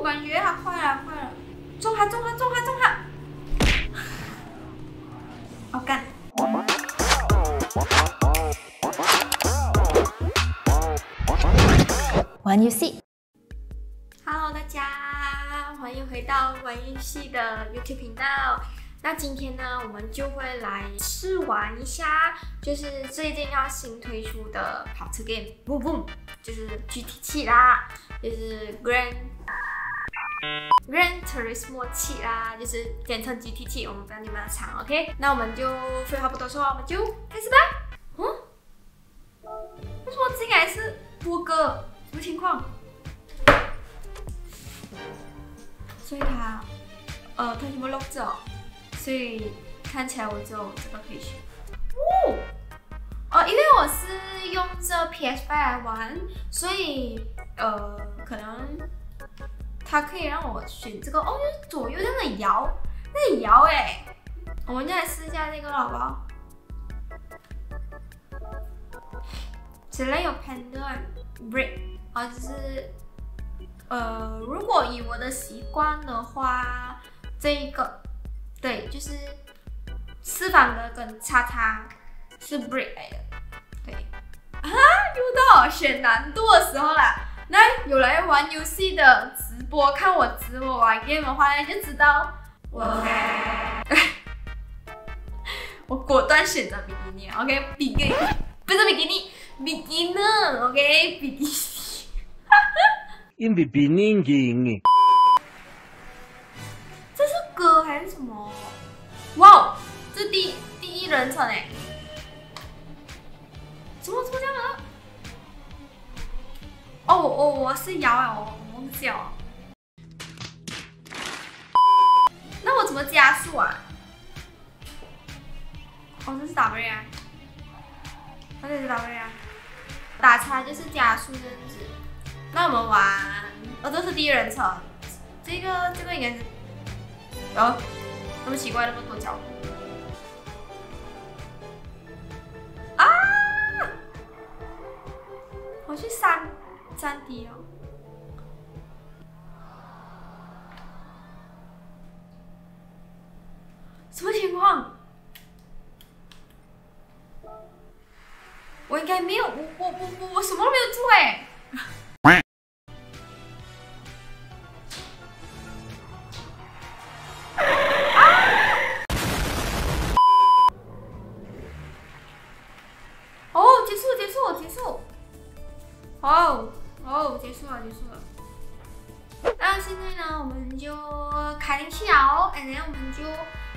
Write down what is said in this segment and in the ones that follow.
我感觉它快了，快了，中它，中它，中它，中它！好干。玩游戏。Hello，大家欢迎回到玩游戏的 YouTube 频道。那今天呢，我们就会来试玩一下，就是最近要新推出的跑车 game，Boom Boom，就是 GT 七啦，就是 Grand Grand Turismo 七啦，就是简称 GT 七，我们不要你们长，OK？那我们就废话不多说，我们就开始吧。嗯？为什么进来是波哥？什么情况？所以他，呃，他什么 lock 着，所以看起来我只有这个可以选。哦，哦，因为我是用这 PS5 来玩，所以呃，可能它可以让我选这个。哦，就是左右在那摇，在摇哎。我们就来试一下这个，好不好？这里有 pendant brake，啊，就是。呃，如果以我的习惯的话，这一个，对，就是四方的跟叉叉是 break 来的，对。啊，又到选难度的时候啦。那有来玩游戏的直播，看我直播玩 game 的话，就知道我 我果断选择比基尼，OK，比基不是比基尼，beginner，OK，比基尼。因为比你赢。这是歌还是什么？哇，这第第一人称哎！哦，我我是摇啊，我我忘记了。那我怎么加速啊？哦，这是 W 啊，这是 W 啊，打叉就是加速这样子。那我们玩，哦，这是第一人称，这个这个应该是，哦，那么奇怪，那么多角度，啊！我去三三 D 哦，什么情况？我应该没有，我我我我我什么都没有做哎。哦，结束，结束，结束。哦，哦，结束了，结束了。那现在呢，我们就开进去了哦，然后我们就，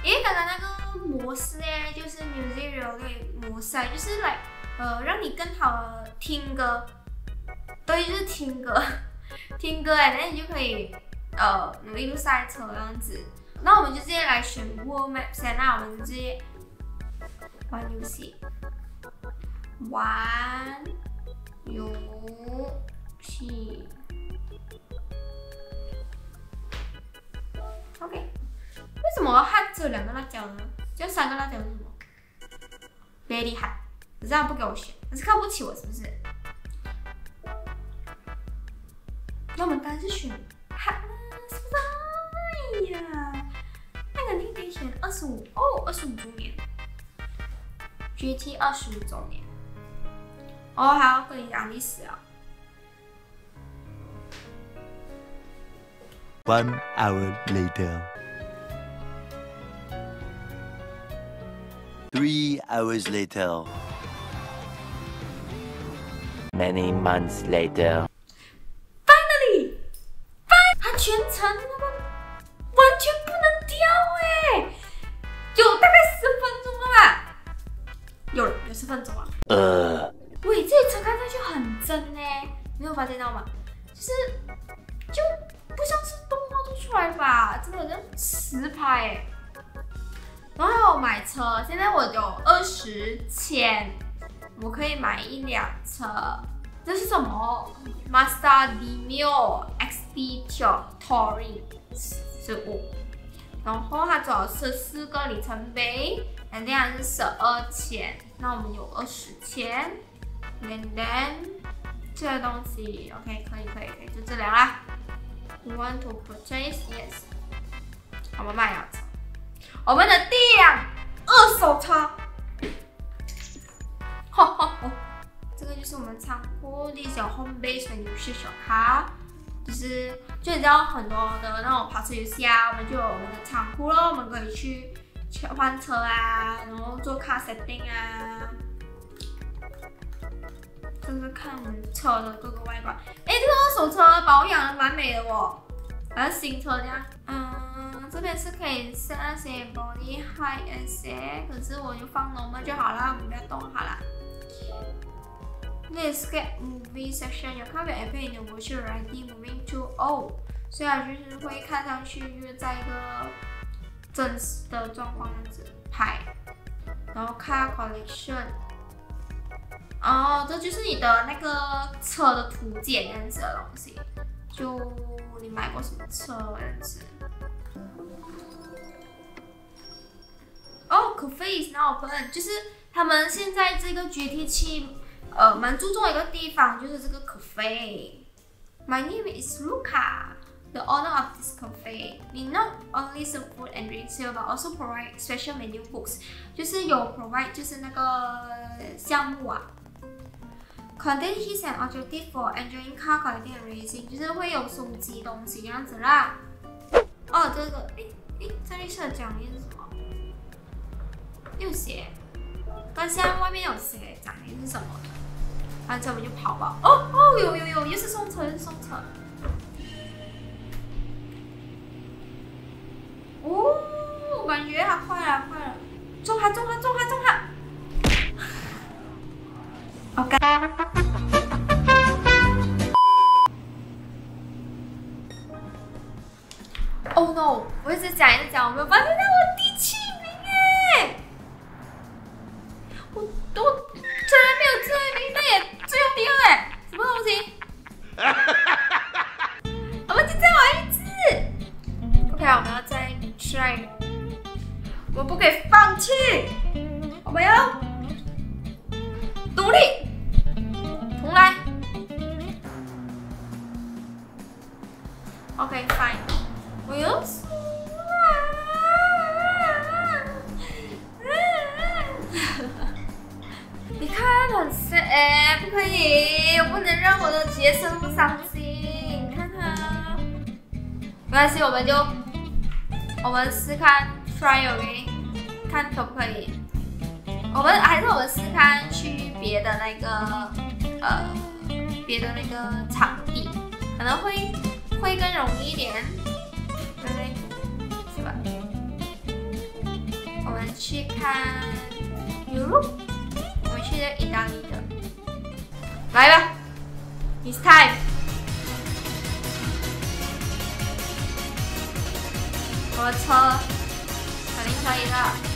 诶，刚刚那个模式哎，就是 music relay 模式，就是来，呃，让你更好的听歌，对，就是听歌，听歌哎，那你就可以，呃，一路赛车这样子。那我们就直接来选 World Map 先，那我们直接玩游戏。玩游是，OK。为什么它只有两个辣椒呢？就三个辣椒是什么？Very hard，这样不给我选，你是看不起我是不是？那我们当然是选 hard 啦，是不是？哎呀，那肯定得选二十五哦，二十五周年，GT 二十五周年。哦，好，跟你讲历史啊。One hour later. Three hours later. Many months later. Finally，它全程那个完全不能掉哎，有大概十分钟了吧？有有十分钟啊。 Uh. 喂，这车看上去很真哎，你有发现到吗？就是就 实拍哎。然后还有买车，现在我有二十千，我可以买一辆车。这是什么？Mazda Demio XD Touring 十五，然后它只有十四个里程碑，肯定还是十二千。那我们有二十千。And then 这个东西，OK，可以可以可以，就这两啦。You want to purchase? Yes. 我们卖了车，我们的第二二手车。吼吼吼！这个就是我们仓库的小 home base 的游戏小卡，就是就你知道很多的那种跑车游戏啊，我们就有我们的仓库咯，我们可以去切换车啊，然后做 car setting 啊。就是看我们车的各个外观。哎，这个二手车保养的蛮美的哦，好像新车这样。嗯，这边是可以设那些 body height 那些，可是我就放 normal 就好了，我们不要动好了。Let's get movie section. Your car will appear in the virtual reality moving to O. 虽然就是会看上去就是在一个真实的状况样子拍，然后 car collection。哦，这就是你的那个车的图鉴样子的东西，就你买过什么车样子。哦，cafe is now open，就是他们现在这个 GT 七，呃，蛮注重一个地方，就是这个 cafe。My name is Luca, the owner of this cafe. We not only serve food and drinks here, but also provide special menu books，就是有 provide 就是那个项目啊。Contain his and objective for enjoying car collecting and racing，就是会有收集东西这样子啦。哦，这个，诶诶，这绿色的奖励是什么？ 有写，但现外面有写奖励是什么的。反正我们就跑吧。哦哦，有有有，又是送车，又是送车。哦，感觉他快了，快了，中它，中它，中它，中它。OK。Oh no！我一直讲一直讲，我没有发现到努力，重来。OK，fine。我又输了。你看很 sad，哎，不可以，我不能让我的杰森伤心。你看他，没关系，我们就我们试看 try again，看可不可以。我们还是我们试看去别的那个呃别的那个场地，可能会会更容易一点，对不对？是吧？我们去看 Europe，我们去意大利的，来吧，It's time。我的车肯定可以的。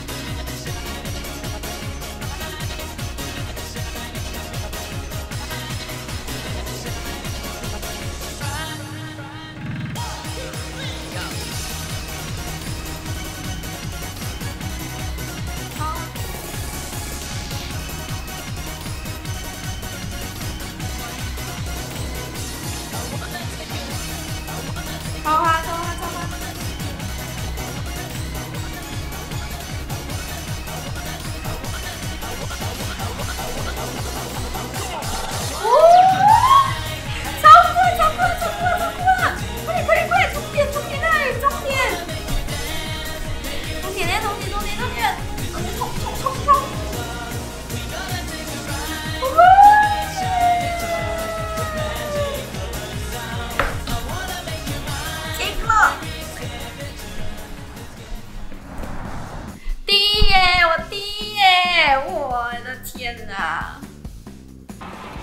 我的天哪！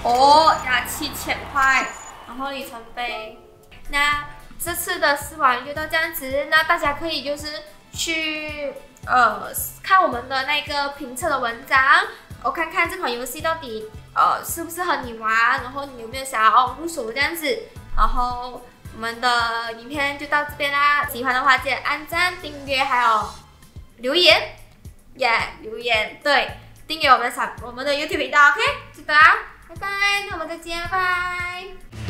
哦，加七千块，然后里程碑。那这次的试玩就到这样子，那大家可以就是去呃看我们的那个评测的文章，我看看这款游戏到底呃适不适合你玩，然后你有没有想要入手这样子，然后。我们的影片就到这边啦，喜欢的话记得按赞、订阅，还有留言，耶，留言，对，订阅我们的我们的 YouTube 频道，OK，记得啊，拜拜，那我们再见，拜拜。